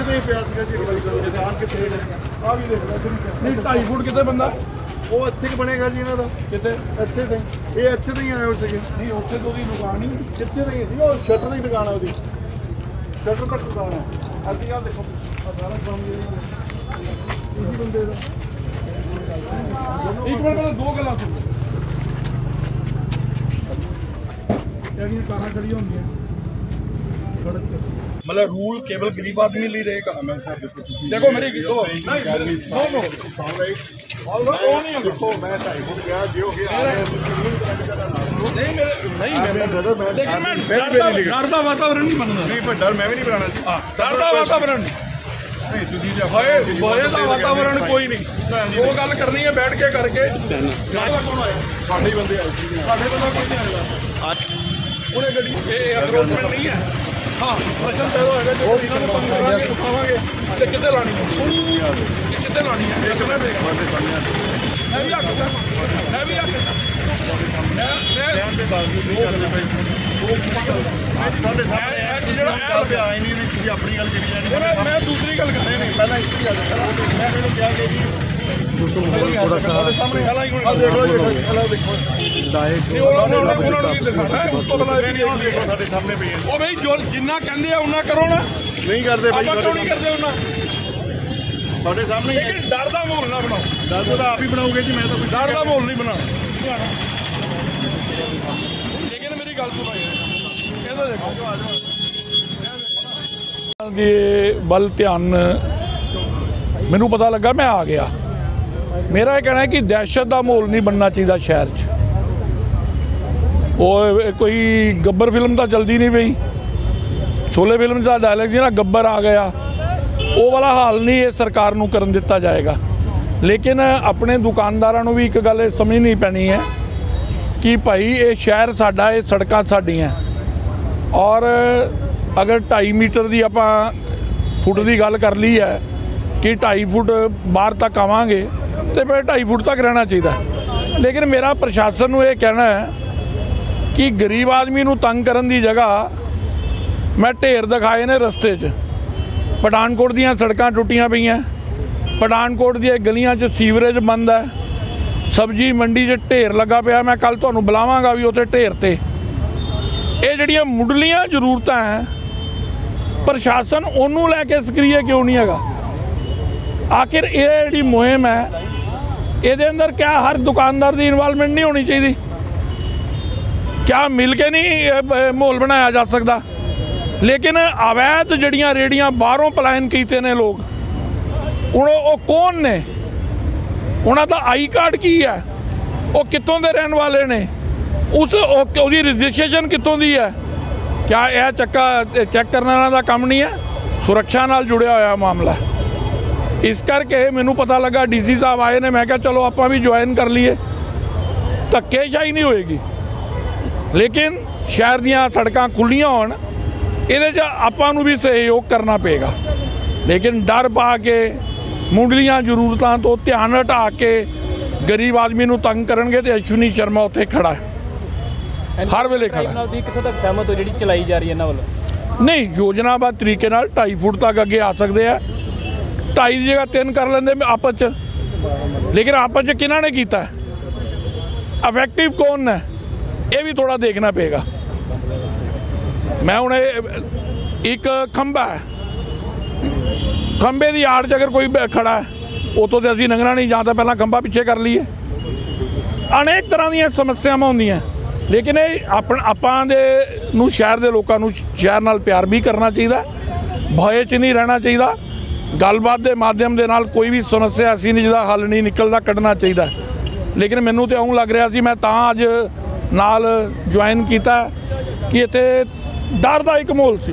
ਇੱਥੇ ਤੇ ਹੀ ਪਿਆ ਸੀਗਾ ਜੀ ਦੁਕਾਨ ਕਿੱਥੇ ਆ ਵੀ ਦੇਖ ਲਓ ਇੱਧਰ ਹੀ ਪਿਆ। ਨਹੀਂ 2.5 ਫੁੱਟ ਕਿਤੇ ਬੰਦਾ? ਉਹ ਇੱਥੇ ਕਿ ਬਣੇਗਾ ਜੀ ਇਹਨਾਂ ਦਾ। ਕਿਤੇ ਇੱਥੇ ਤੇ। ਇਹ ਇੱਥੇ ਤੇ ਹੀ ਆਏ ਹੋ ਸੀਗੇ। ਨਹੀਂ ਉੱਥੇ ਤੋਂ ਦੀ ਦੁਕਾਨ ਹੀ ਕਿੱਥੇ ਤੇ ਹੀ ਸੀ ਉਹ ਸ਼ਟਰ ਦੀ ਦੁਕਾਨ ਆ ਉਹਦੀ। ਸ਼ਟਰ ਤੱਕ ਦੁਕਾਨ ਹੈ ਅੱਜ ਆਹ ਦੇਖੋ ਆ ਸਾਰਾ ਕੰਮ ਜਿਹੜਾ ਇਸੇ ਬੰਦੇ ਦਾ। ਇੱਕ ਮਿੰਟ ਪਹਿਲਾਂ ਦੋ ਗੱਲਾਂ ਸੁਣ। ਜਿਹੜੀਆਂ ਕਾਰਾਂ ਖੜੀਆਂ ਹੁੰਦੀਆਂ ਸੜਕ ਤੇ। ਮਤਲਬ ਰੂਲ ਕੇਵਲ ਗਰੀਬ ਆਦਮੀ लिए रहेगा देखो मेरी ਕੋਈ ਨਹੀਂ। ਉਹ ਗੱਲ ਕਰਨੀ ਬੈਠ ਕੇ ਕਰਕੇ। ਨਹੀਂ ਉਹਨੇ ਗੱਡੀ ਇਹ ਅਰੋਟਮੈਂਟ ਨਹੀਂ ਹੈ। ਹਾਂ ਪ੍ਰਸ਼ਨ ਤੇਰੋ ਹੈਗਾ ਜੋ ਇਹਨਾਂ ਨੂੰ ਤੰਗ ਕਰਾਂਗੇ ਉਠਾਵਾਂਗੇ ਤੇ ਕਿੱਥੇ ਲਾਣੀ ਹੈ ਇਹ ਕਿੱਥੇ ਲਾਣੀ ਹੈ ਇਹ ਸਮਝ ਦੇਗਾ ਮੈਂ ਵੀ ਆਖਦਾ ਮੈਂ ਵੀ ਆਖਦਾ ਮੈਂ ਮੈਂ ਤੁਹਾਡੇ ਸਾਹਮਣੇ ਇਹ- ਇਹ ਜਿਹੜਾ ਇਹ ਗੱਲ ਤੇ ਆਏ ਨਹੀਂ ਤੁਸੀਂ ਆਪਣੀ ਗੱਲ ਕਰੀ ਜਾਣੀ ਮੈਂ ਮੈਂ ਦੂਸਰੀ ਗੱਲ ਕਰ ਰਿਹਾ ਨਹੀਂ ਪਹਿਲਾਂ ਇਸ ਦੀ ਗੱਲ ਮੈਂ ਇਹਨੂੰ ਕਿਹਾ ਕਿ ਜੀ ਥੋੜਾ ਸਾ ਸਾਹਮਣੇ ਪਹਿਲਾਂ ਹੀ ਆ ਦੇਖੋ ਦੇਖੋ ਹੈ, ਉਸ ਤੋਂ ਦੇਖੋ ਸਾਡੇ ਸਾਹਮਣੇ ਪਈ ਹੈ। ਉਹ ਬਈ ਜੋ ਜਿੰਨਾ ਕਹਿੰਦੇ ਆ ਉਹਨਾਂ ਕਰੋ ਨਾ। ਨਹੀਂ ਕਰਦੇ ਭਾਈ ਆਪਾਂ ਕਿਉਂ ਨਹੀਂ ਕਰਦੇ ਉਹਨਾਂ? ਤੁਹਾਡੇ ਸਾਹਮਣੇ ਹੀ ਹੈ। ਲੇਕਿਨ ਡਰ ਦਾ ਮਾਹੌਲ ਨਾ ਬਣਾਓ। ਦਾਦੂ ਤਾਂ ਆਪ ਹੀ ਬਣਾਓਗੇ ਜੀ ਮੈਂ ਤਾਂ ਡਰ ਦਾ ਮਾਹੌਲ ਨਹੀਂ ਬਣਾਉਣਾ ਲੇਕਿਨ ਮੇਰੀ ਗੱਲ ਸੁਣੋ ਯਾਰ ਇਹਦਾ ਦੇਖੋ। ਦੇ ਬਲ ਧਿਆਨ ਮੈਨੂੰ ਪਤਾ ਲੱਗਾ ਮੈਂ ਆ ਗਿਆ। ਮੇਰਾ ਇਹ ਕਹਿਣਾ ਹੈ ਕਿ ਦਹਿਸ਼ਤ ਦਾ ਮਾਹੌਲ ਨਹੀਂ ਬਣਨਾ ਚਾਹੀਦਾ ਸ਼ਹਿਰ 'ਚ। ਉਹ ਕੋਈ ਗੱਬਰ ਫਿਲਮ ਤਾਂ ਚਲਦੀ ਨਹੀਂ ਪਈ। ਛੋਲੇ ਫਿਲਮ ਦਾ ਡਾਇਲੌਗ ਸੀ ਨਾ, ਗੱਬਰ ਆ ਗਿਆ। ਉਹ ਵਾਲਾ ਹਾਲ ਨਹੀਂ ਇਹ ਸਰਕਾਰ ਨੂੰ ਕਰਨ ਦਿੱਤਾ ਜਾਏਗਾ। ਲੇਕਿਨ ਆਪਣੇ ਦੁਕਾਨਦਾਰਾਂ ਨੂੰ ਵੀ ਇੱਕ ਗੱਲ ਇਹ ਸਮਝਣੀ ਪੈਣੀ ਹੈ ਕਿ ਭਾਈ, ਇਹ ਸ਼ਹਿਰ ਸਾਡਾ, ਇਹ ਸੜਕਾਂ ਸਾਡੀਆਂ। ਔਰ ਅਗਰ 2.5 ਮੀਟਰ ਦੀ ਆਪਾਂ ਫੁੱਟ ਦੀ ਗੱਲ ਕਰ ਲਈ ਹੈ ਕਿ 2.5 ਫੁੱਟ ਬਾਹਰ ਤੱਕ ਆਵਾਂਗੇ ਤੇ ਫਿਰ 2.5 ਫੁੱਟ ਤੱਕ ਰਹਿਣਾ ਚਾਹੀਦਾ। ਲੇਕਿਨ ਮੇਰਾ ਪ੍ਰਸ਼ਾਸਨ ਨੂੰ ਇਹ ਕਹਿਣਾ ਹੈ ਕਿ ਗਰੀਬ ਆਦਮੀ ਨੂੰ ਤੰਗ ਕਰਨ ਦੀ ਜਗ੍ਹਾ ਮੈਂ ਢੇਰ ਦਿਖਾਏ ਨੇ ਰਸਤੇ 'ਚ। ਪਠਾਨਕੋਟ ਦੀਆਂ ਸੜਕਾਂ ਟੁੱਟੀਆਂ ਪਈਆਂ। ਪਠਾਨਕੋਟ ਦੀਆਂ ਗਲੀਆਂ 'ਚ ਸੀਵਰੇਜ ਬੰਦ ਹੈ। ਸਬਜੀ ਮੰਡੀ 'ਚ ਢੇਰ ਲੱਗਾ ਪਿਆ। ਮੈਂ ਕੱਲ ਤੁਹਾਨੂੰ ਬੁਲਾਵਾਂਗਾ ਵੀ ਉੱਥੇ ਢੇਰ ਤੇ। ਇਹ ਜਿਹੜੀਆਂ ਮੁੱਢਲੀਆਂ ਜ਼ਰੂਰਤਾਂ ਹੈ, ਪ੍ਰਸ਼ਾਸਨ ਉਹਨੂੰ ਲੈ ਕੇ ਸਕਰੀਏ ਕਿਉਂ ਨਹੀਂ ਹੈਗਾ? ਆਖਿਰ ਇਹ ਜਿਹੜੀ ਮੁਹਿੰਮ ਹੈ ਇਹਦੇ ਅੰਦਰ ਕਿਆ ਹਰ ਦੁਕਾਨਦਾਰ ਦੀ ਇਨਵੋਲਵਮੈਂਟ ਨਹੀਂ ਹੋਣੀ ਚਾਹੀਦੀ? ਕਿਆ ਮਿਲ ਕੇ ਨਹੀਂ ਮਾਹੌਲ ਬਣਾਇਆ ਜਾ ਸਕਦਾ? ਲੇਕਿਨ ਅਵੈਧ ਜਿਹੜੀਆਂ ਰੇੜੀਆਂ ਬਾਹਰੋਂ ਪਲਾਇਨ ਕੀਤੇ ਨੇ ਲੋਕ, ਹੁਣ ਉਹ ਕੌਣ ਨੇ? ਉਹਨਾਂ ਦਾ ਆਈ ਕਾਰਡ ਕੀ ਹੈ? ਉਹ ਕਿੱਥੋਂ ਦੇ ਰਹਿਣ ਵਾਲੇ ਨੇ? ਉਸ ਉਹਦੀ ਰਜਿਸਟ੍ਰੇਸ਼ਨ ਕਿੱਥੋਂ ਦੀ ਹੈ? ਕਿਆ ਇਹ ਚੱਕਾ ਚੈੱਕ ਕਰਨ ਵਾਲਾ ਦਾ ਕੰਮ ਨਹੀਂ ਹੈ? ਸੁਰੱਖਿਆ ਨਾਲ ਜੁੜਿਆ ਹੋਇਆ ਮਾਮਲਾ ਹੈ। ਇਸ ਕਰਕੇ ਮੈਨੂੰ ਪਤਾ ਲੱਗਾ ਡੀਸੀ ਸਾਹਿਬ ਆਏ ਨੇ ਮੈਂ ਕਿਹਾ ਚਲੋ ਆਪਾਂ ਵੀ ਜੁਆਇਨ ਕਰ ਲਈਏ। ਧੱਕੇਸ਼ਾਹੀ ਨਹੀਂ ਹੋਏਗੀ। ਲੇਕਿਨ ਸ਼ਹਿਰ ਦੀਆਂ ਸੜਕਾਂ ਖੁੱਲੀਆਂ ਹੋਣ ਇਹਦੇ 'ਚ ਆਪਾਂ ਨੂੰ ਵੀ ਸਹਿਯੋਗ ਕਰਨਾ ਪਏਗਾ। ਲੇਕਿਨ ਡਰ ਪਾ ਕੇ ਮੁੱਢਲੀਆਂ ਜ਼ਰੂਰਤਾਂ ਤੋਂ ਧਿਆਨ ਹਟਾ ਕੇ ਗਰੀਬ ਆਦਮੀ ਨੂੰ ਤੰਗ ਕਰਨਗੇ ਤੇ ਅਸ਼ਵਨੀ ਸ਼ਰਮਾ ਉੱਥੇ ਖੜਾ ਹੈ। ਹਰ ਵੇਲੇ ਖੜਾ ਨਾਲ ਤੁਸੀਂ ਕਿੱਥੋਂ ਤੱਕ ਸਹਿਮਤ ਹੋ ਜਿਹੜੀ ਚਲਾਈ ਜਾ ਰਹੀ ਹੈ ਇਹਨਾਂ ਵੱਲੋਂ? ਨਹੀਂ ਯੋਜਨਾਬੱਧ ਤਰੀਕੇ ਨਾਲ 2.5 ਫੁੱਟ ਤੱਕ ਅੱਗੇ ਆ ਸਕਦੇ ਆ। ਢਾਈ ਦੀ ਜਗ੍ਹਾ ਤਿੰਨ ਕਰ ਲੈਂਦੇ ਆਪਸ ਚ। ਲੇਕਿਨ ਆਪਸ ਚ ਕਿਹਨਾਂ ਨੇ ਕੀਤਾ? ਇਫੈਕਟਿਵ ਕੌਣ ਹੈ ਇਹ ਵੀ ਥੋੜਾ ਦੇਖਣਾ ਪਏਗਾ। ਮੈਂ ਹੁਣ ਇਹ, ਇੱਕ ਖੰਭਾ ਖੰਭੇ ਦੀ ਆੜ 'ਚ ਅਗਰ ਕੋਈ ਖੜਾ ਹੈ ਉਤੋਂ ਤੇ ਅਸੀਂ ਲੰਘਣਾ ਨਹੀਂ, ਜਾਂ ਤਾਂ ਪਹਿਲਾਂ ਖੰਭਾ ਪਿੱਛੇ ਕਰ ਲਈਏ। ਅਨੇਕ ਤਰ੍ਹਾਂ ਦੀਆਂ ਸਮੱਸਿਆਵਾਂ ਹੁੰਦੀਆਂ। ਲੇਕਿਨ ਇਹ ਆਪਣ, ਆਪਾਂ ਦੇ ਨੂੰ ਸ਼ਹਿਰ ਦੇ ਲੋਕਾਂ ਨੂੰ ਸ਼ਹਿਰ ਨਾਲ ਪਿਆਰ ਵੀ ਕਰਨਾ ਚਾਹੀਦਾ। ਭਏ 'ਚ ਨਹੀਂ ਰਹਿਣਾ ਚਾਹੀਦਾ। ਗੱਲਬਾਤ ਦੇ ਮਾਧਿਅਮ ਦੇ ਨਾਲ ਕੋਈ ਵੀ ਸਮੱਸਿਆ ਅਸੀਂ ਨਹੀਂ, ਜਿਹਦਾ ਹੱਲ ਨਹੀਂ ਨਿਕਲਦਾ, ਕੱਢਣਾ ਚਾਹੀਦਾ। ਲੇਕਿਨ ਮੈਨੂੰ ਤੇ ਇਉਂ ਲੱਗ ਰਿਹਾ ਸੀ, ਮੈਂ ਤਾਂ ਅੱਜ ਨਾਲ ਜੁਆਇਨ ਕੀਤਾ ਕਿ ਇੱਥੇ ਡਰ ਦਾ ਇੱਕ ਮਾਹੌਲ ਸੀ।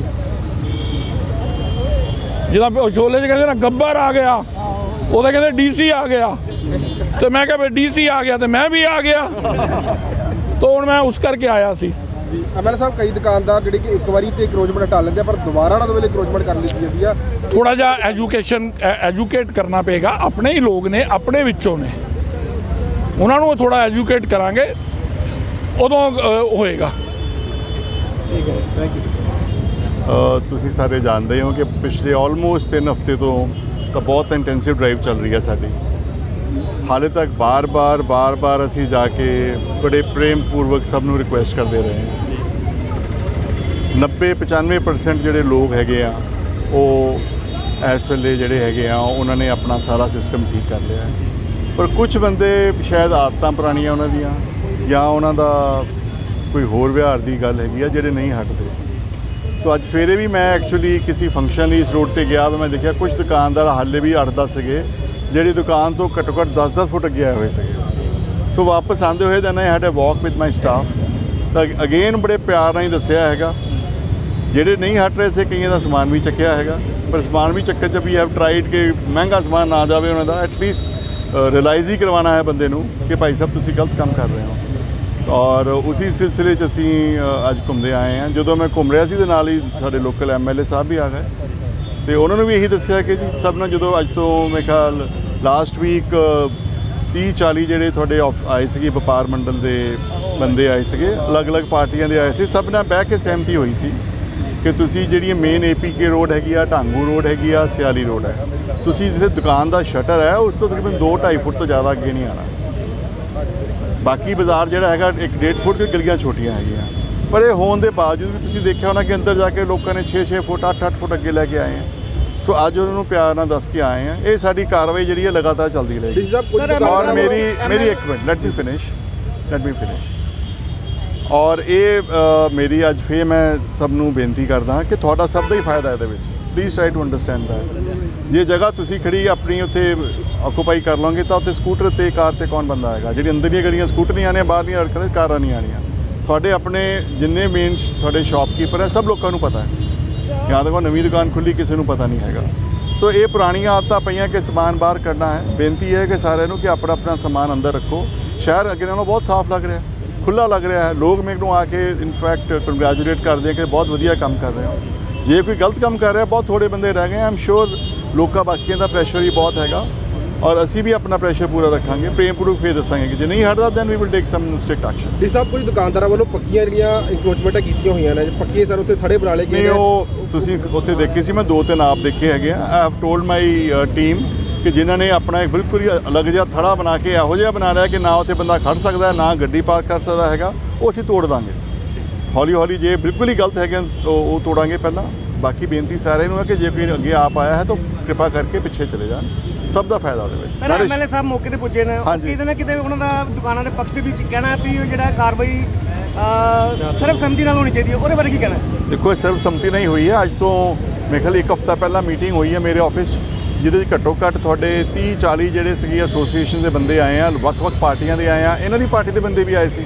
ਜਿਹਦਾ ਛੋਲੇ 'ਚ ਕਹਿੰਦੇ ਨਾ, ਗੱਬਰ ਆ ਗਿਆ। ਉਹਦੇ ਕਹਿੰਦੇ ਡੀਸੀ ਆ ਗਿਆ। ਤੇ ਮੈਂ ਕਿਹਾ ਵੀ ਡੀਸੀ ਆ ਗਿਆ ਤੇ ਮੈਂ ਵੀ ਆ ਗਿਆ। ਤੋਂ ਹੁਣ ਮੈਂ ਉਸ ਕਰਕੇ ਆਇਆ ਸੀ। ਐਮਐਲਏ ਸਾਹਿਬ ਕਈ ਦੁਕਾਨਦਾਰ ਜਿਹੜੇ ਕਿ ਇੱਕ ਵਾਰੀ ਤੇ ਕਰੋਚਮੈਂਟ ਹਟਾ ਲੈਂਦੇ ਆ ਪਰ ਦੁਬਾਰਾ ਉਹਨਾਂ ਦੇ ਵੇਲੇ ਕਰੋਚਮੈਂਟ ਕਰ ਲਈ ਜਾਂਦੀ ਆ। ਥੋੜਾ ਜਿਹਾ ਐਜੂਕੇਸ਼ਨ ਐਜੂਕੇਟ ਕਰਨਾ ਪਏਗਾ। ਆਪਣੇ ਹੀ ਲੋਕ ਨੇ ਆਪਣੇ ਵਿੱਚੋਂ ਨੇ। ਉਹਨਾਂ ਨੂੰ ਥੋੜਾ ਐਜੂਕੇਟ ਕਰਾਂਗੇ ਉਦੋਂ ਹੋਏਗਾ। ਅ, ਤੁਸੀਂ ਸਾਰੇ ਜਾਣਦੇ ਹੋ ਕਿ ਪਿਛਲੇ ਆਲਮੋਸਟ 3 ਹਫ਼ਤੇ ਤੋਂ ਤਾਂ ਬਹੁਤ ਇੰਟੈਂਸਿਵ ਡਰਾਈਵ ਚੱਲ ਰਹੀ ਹੈ ਸਾਡੀ। ਹਾਲੇ ਤੱਕ ਬਾਰ-ਬਾਰ ਬਾਰ-ਬਾਰ ਅਸੀਂ ਜਾ ਕੇ ਬੜੇ ਪ੍ਰੇਮ ਪੂਰਵਕ ਸਭ ਨੂੰ ਰਿਕੁਐਸਟ ਕਰਦੇ ਰਹੇ ਹਾਂ। 90-95% ਜਿਹੜੇ ਲੋਕ ਹੈਗੇ ਆ, ਉਹ ਇਸ ਵੇਲੇ ਜਿਹੜੇ ਹੈਗੇ ਆ ਉਹਨਾਂ ਨੇ ਆਪਣਾ ਸਾਰਾ ਸਿਸਟਮ ਠੀਕ ਕਰ ਲਿਆ ਪਰ ਕੁਝ ਬੰਦੇ ਸ਼ਾਇਦ ਆਦਤਾਂ ਪੁਰਾਣੀਆਂ ਉਹਨਾਂ ਦੀਆਂ, ਜਾਂ ਉਹਨਾਂ ਦਾ ਕੋਈ ਹੋਰ ਵਿਹਾਰ ਦੀ ਗੱਲ ਹੈਗੀ ਆ, ਜਿਹੜੇ ਨਹੀਂ ਹਟਦੇ। ਸੋ ਅੱਜ ਸਵੇਰੇ ਵੀ ਮੈਂ ਐਕਚੁਅਲੀ ਕਿਸੇ ਫੰਕਸ਼ਨ ਲਈ ਇਸ ਰੋਡ ਤੇ ਗਿਆ ਮੈਂ ਦੇਖਿਆ ਕੁਝ ਦੁਕਾਨਦਾਰ ਹਾਲੇ ਵੀ 8-10 ਸੀਗੇ, ਜਿਹੜੀ ਦੁਕਾਨ ਤੋਂ ਘੱਟੋ ਘੱਟ 10-10 ਫੁੱਟ ਅੱਗੇ ਆਏ ਹੋਏ ਸੀਗੇ। ਸੋ ਵਾਪਸ ਆਉਂਦੇ ਹੋਏ then I had a walk with my staff ਤਾਂ ਅਗੇਨ ਬੜੇ ਪਿਆਰ ਨਾਲ ਹੀ ਦੱਸਿਆ ਹੈਗਾ ਜਿਹੜੇ ਨਹੀਂ ਹਟ ਰਹੇ ਸੀ, ਕਈਆਂ ਦਾ ਸਮਾਨ ਵੀ ਚੱਕਿਆ ਹੈਗਾ। ਪਰ ਸਮਾਨ ਵੀ ਚੱਕਰ ਚ ਵੀ ਹੈਵ ਟਰਾਈਡ ਕਿ ਮਹਿੰਗਾ ਸਮਾਨ ਨਾ ਜਾਵੇ ਉਹਨਾਂ ਦਾ ਐਟਲੀਸਟ ਰਿਅਲਾਈਜ਼ ਹੀ ਕਰਵਾਉਣਾ ਹੈ ਬੰਦੇ ਨੂੰ ਕਿ ਭਾਈ ਸਾਹਿਬ ਤੁਸੀਂ ਗਲਤ ਕੰਮ ਕਰ ਰਹੇ ਹੋ। ਔਰ ਉਸੇ ਸਿਲਸਿਲੇ 'ਚ ਅਸੀਂ ਅੱਜ ਘੁੰਮਦੇ ਆਏ ਹਾਂ। ਜਦੋਂ ਮੈਂ ਘੁੰਮ ਰਿਹਾ ਸੀ ਦੇ ਨਾਲ ਹੀ ਸਾਡੇ ਲੋਕਲ ਐਮਐਲਏ ਸਾਹਿਬ ਵੀ ਆ ਗਏ। ਤੇ ਉਹਨਾਂ ਨੂੰ ਵੀ ਇਹੀ ਦੱਸਿਆ ਕਿ ਜੀ, ਸਭ ਨਾਲ ਜਦੋਂ ਅੱਜ ਤੋਂ ਮੇਰੇ ਖਿਆਲ ਲਾਸਟ ਵੀਕ 30 40 ਜਿਹੜੇ ਤੁਹਾਡੇ ਆਫ- ਆਏ ਸੀਗੇ, ਵਪਾਰ ਮੰਡਲ ਦੇ ਬੰਦੇ ਆਏ ਸੀਗੇ, ਅਲੱਗ-ਅਲੱਗ ਪਾਰਟੀਆਂ ਦੇ ਆਏ ਸੀ, ਸਭ ਨਾਲ ਬਹਿ ਕੇ ਸਹਿਮਤੀ ਹੋਈ ਸੀ। ਕਿ ਤੁਸੀਂ ਜਿਹੜੀ ਮੇਨ ਏਪੀਕੇ ਰੋਡ ਹੈਗੀ ਆ ਢਾਂਗੂ ਰੋਡ ਹੈਗੀ ਆ ਸਿਆਲੀ ਰੋਡ ਹੈ। ਤੁਸੀਂ ਜਿੱਥੇ ਦੁਕਾਨ ਦਾ ਸ਼ਟਰ ਹੈ ਉਸ ਤੋਂ ਤਕਰੀਬਨ 2.5 ਫੁੱਟ ਤੋਂ ਜ਼ਿਆਦਾ ਅੱਗੇ ਨਹੀਂ ਆਣਾ ਬਾਕੀ ਬਾਜ਼ਾਰ ਜਿਹੜਾ ਹੈਗਾ ਇੱਕ 1.5 ਫੁੱਟ ਦੀ ਗਲੀਆਂ ਛੋਟੀਆਂ ਹੈਗੀਆਂ। ਪਰ ਇਹ ਹੋਣ ਦੇ ਬਾਵਜੂਦ ਵੀ ਤੁਸੀਂ ਦੇਖਿਆ ਹੋਣਾ ਕਿ ਅੰਦਰ ਜਾ ਕੇ ਲੋਕਾਂ ਨੇ 6-6 ਫੁੱਟ 8-8 ਫੁੱਟ ਅੱਗੇ ਲੈ ਕੇ ਆਏ ਆ। ਸੋ ਅੱਜ ਉਹਨਾਂ ਨੂੰ ਪਿਆਰ ਨਾਲ ਦੱਸ ਕੇ ਆਏ ਆ। ਇਹ ਸਾਡੀ ਕਾਰਵਾਈ ਜਿਹੜੀ ਹੈ ਲਗਾਤਾਰ ਚੱਲਦੀ ਰਹੇਗੀ। ਔਰ ਮੇਰੀ ਮੇਰੀ ਇੱਕ minute let me finish let me finish ਔਰ ਇਹ ਮੇਰੀ ਅੱਜ ਫੇ ਮੈਂ ਸਭ ਨੂੰ ਬੇਨਤੀ ਕਰਦਾ ਕਿ ਤੁਹਾਡਾ ਸਭ ਦਾ ਹੀ ਫਾਇਦਾ ਇਹਦੇ ਵਿੱਚ। Please try to understand that ਜੇ ਜਗ੍ਹਾ ਤੁਸੀਂ ਖੜੀ ਆਪਣੀ ਉੱਥੇ ਆਕੂਪਾਈ ਕਰ ਲਓਗੇ ਤਾਂ ਉੱਥੇ ਸਕੂਟਰ ਤੇ ਕਾਰ ਤੇ ਕੌਣ ਬੰਦਾ ਆਏਗਾ? ਜਿਹੜੀ ਅੰਦਰ ਦੀਆਂ ਗੱਡੀਆਂ ਸਕੂਟਰ ਨਹੀਂ ਆਣੇ ਬਾਹਰਲੀਆਂ ਹਰਕਤਾਂ ਕਾਰਾਂ ਨਹੀਂ ਆਣੀਆਂ ਤੁਹਾਡੇ ਆਪਣੇ ਜਿੰਨੇ ਮੇਨ ਤੁਹਾਡੇ ਸ਼ਾਪਕੀਪਰ ਹੈ, ਸਭ ਲੋਕਾਂ ਨੂੰ ਪਤਾ ਹੈ। ਜਾਂ ਤਾਂ ਕੋਈ ਨਵੀਂ ਦੁਕਾਨ ਖੁੱਲੀ ਕਿਸੇ ਨੂੰ ਪਤਾ ਨਹੀਂ ਹੈਗਾ। ਸੋ ਇਹ ਪੁਰਾਣੀਆਂ ਆਦਤਾਂ ਪਈਆਂ ਕਿ ਸਮਾਨ ਬਾਹਰ ਕੱਢਣਾ ਹੈ। ਬੇਨਤੀ ਹੈ ਕਿ ਸਾਰਿਆਂ ਨੂੰ ਕਿ ਆਪਣਾ ਆਪਣਾ ਸਮਾਨ ਅੰਦਰ ਰੱਖੋ। ਸ਼ਹਿਰ ਅੱਗੇ ਨਾਲੋਂ ਬਹੁਤ ਸਾਫ਼ ਲੱਗ ਰਿਹਾ। ਹੈ ਖੁੱਲਾ ਲੱਗ ਰਿਹਾ ਹੈ। ਲੋਕ ਮੈਨੂੰ ਆ ਕੇ ਇਨਫੈਕਟ ਕੰਗ੍ਰੈਚੁਲੇਟ ਕਰਦੇ ਆ ਕਿ ਬਹੁਤ ਵਧੀਆ ਕੰਮ ਕਰ ਰਹੇ ਹੋ। ਜੇ ਕੋਈ ਗਲਤ ਕੰਮ ਕਰ ਰਿਹਾ ਬਹੁਤ ਥੋੜੇ ਬੰਦੇ ਰਹਿ ਗਏ ਆਮ ਸ਼ੋਰ ਲੋਕਾਂ ਬਾਕੀਆਂ ਦਾ ਪ੍ਰੈਸ਼ਰ ਹੀ ਬਹੁਤ ਹੈਗਾ। ਔਰ ਅਸੀਂ ਵੀ ਆਪਣਾ ਪ੍ਰੈਸ਼ਰ ਪੂਰਾ ਰੱਖਾਂਗੇ। ਪ੍ਰੇਮਪੂਰਵਕ ਫੇਰ ਦੱਸਾਂਗੇ ਕਿ ਜੇ ਨਹੀਂ ਹਟਦਾ then we will take some strict action DC ਸਾਹਿਬ ਕੁਝ ਦੁਕਾਨਦਾਰਾਂ ਵੱਲੋਂ ਪੱਕੀਆਂ ਜਿਹੜੀਆਂ ਇੰਕਰੋਚਮੈਂਟਾਂ ਕੀਤੀਆਂ ਹੋਈਆਂ ਨੇ ਪੱਕੇ ਸਰ ਉੱਥੇ ਥੜੇ ਬਣਾ ਲਏ ਗਏ ਨੇ? ਉਹ ਤੁਸੀਂ ਉੱਥੇ ਦੇਖੇ ਸੀ ਮੈਂ ਦੋ ਤਿੰਨ ਆਪ ਦੇਖੇ ਹੈਗੇ ਆ। I have told my team ਕਿ ਜਿਨ੍ਹਾਂ ਨੇ ਆਪਣਾ ਇੱਕ ਬਿਲਕੁਲ ਹੀ ਅਲੱਗ ਜਿਹਾ ਥੜਾ ਬਣਾ ਕੇ ਇਹੋ ਜਿਹਾ ਬਣਾ ਲਿਆ ਕਿ ਨਾ ਉੱਥੇ ਬੰਦਾ ਖੜ ਸਕਦਾ ਨਾ ਗੱਡੀ ਪਾਰਕ ਕਰ ਸਕਦਾ ਹੈਗਾ ਉਹ ਅਸੀਂ ਤੋੜ ਦਾਂਗੇ। ਹੌਲੀ ਹੌਲੀ ਜੇ ਬਿਲਕੁਲ ਹੀ ਗਲਤ ਹੈਗੇ ਉਹ ਤੋੜਾਂਗੇ ਪਹਿਲਾਂ। ਬਾਕੀ ਬੇਨਤੀ ਸਾਰਿਆਂ ਨੂੰ ਹੈ ਕਿ ਜੇ ਕੋਈ ਅੱਗੇ ਆਪ ਆਇਆ ਹੈ ਤਾਂ ਕਿਰਪਾ ਕਰਕੇ ਪਿੱਛੇ ਚਲੇ ਜਾਣ। ਸਭ ਦਾ ਫਾਇਦਾ ਉਹਦੇ ਵਿੱਚ। ਸਰ ਐਮਐਲਏ ਸਾਹਿਬ ਮੌਕੇ ਤੇ ਪੁੱਜੇ ਨੇ। ਕਿਤੇ ਨਾ ਕਿਤੇ ਉਹਨਾਂ ਦਾ ਦੁਕਾਨਾਂ ਦੇ ਪੱਖ ਦੇ ਵਿੱਚ ਕਹਿਣਾ ਹੈ ਵੀ ਉਹ ਜਿਹੜਾ ਕਾਰਵਾਈ ਸਰਵ ਸੰਮਤੀ ਨਾਲ ਹੋਣੀ ਚਾਹੀਦੀ ਹੈ। ਉਹਦੇ ਬਾਰੇ ਕੀ ਕਹਿਣਾ? ਦੇਖੋ ਸਰਵ ਸੰਮਤੀ ਨਹੀਂ ਹੋਈ ਹੈ। ਅੱਜ ਤੋਂ ਮੇਰੇ ਖਿਆਲ ਇੱਕ ਹਫਤਾ ਪਹਿਲਾਂ ਮੀਟਿੰਗ ਹੋਈ ਹੈ ਮੇਰੇ ਆਫਿਸ 'ਚ। ਜਿਹਦੇ ਵਿੱਚ ਘੱਟੋ ਘੱਟ ਤੁਹਾਡੇ 30 40 ਜਿਹੜੇ ਸੀਗੇ ਐਸੋਸੀਏਸ਼ਨ ਦੇ ਬੰਦੇ ਆਏ ਆ, ਵੱਖ-ਵੱਖ ਪਾਰਟੀਆਂ ਦੇ ਆਏ ਆ, ਇਹਨਾਂ ਦੀ ਪਾਰਟੀ ਦੇ ਬੰਦੇ ਵੀ ਆਏ ਸੀ।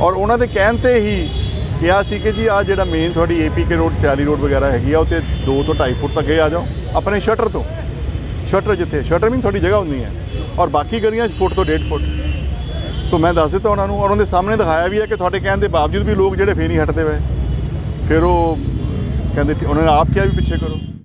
ਔਰ ਉਹਨਾਂ ਦੇ ਕਹਿਣ ਤੇ ਹੀ ਕਿਹਾ ਸੀ ਕਿ ਜੀ ਆ ਜਿਹੜਾ ਮੇਨ ਤੁਹਾਡੀ ਏਪੀਕੇ ਰੋਡ ਸਿਆਲੀ ਰੋਡ ਵਗੈਰਾ ਹੈਗੀ ਆ ਉਹ ਤੇ 2 ਤੋਂ 2.5 ਫੁੱਟ ਤੱਕ ਅੱਗੇ ਆ ਜਾਓ। ਆਪਣੇ ਸ਼ਟਰ ਤੋਂ। ਸ਼ਟਰ ਜਿੱਥੇ ਸ਼ਟਰ ਵੀ ਤੁਹਾਡੀ ਜਗ੍ਹਾ ਹੁੰਦੀ ਹੈ। ਔਰ ਬਾਕੀ ਗਲੀਆਂ ਫੁੱਟ ਤੋਂ 1.5 ਫੁੱਟ। ਸੋ ਮੈਂ ਦੱਸ ਦਿੱਤਾ ਉਹਨਾਂ ਨੂੰ ਔਰ ਉਹਨਾਂ ਦੇ ਸਾਹਮਣੇ ਦਿਖਾਇਆ ਵੀ ਹੈ ਕਿ ਤੁਹਾਡੇ ਕਹਿਣ ਦੇ ਬਾਵਜੂਦ ਵੀ ਲੋਕ ਜਿਹੜੇ ਫੇਰ ਨਹੀਂ ਹਟਦੇ ਪਏ। ਫਿਰ ਉਹ ਕਹਿੰਦੇ, ਉਹਨਾਂ ਨੇ ਆਪ ਕਿਹਾ ਵੀ ਪਿੱਛੇ ਕਰੋ।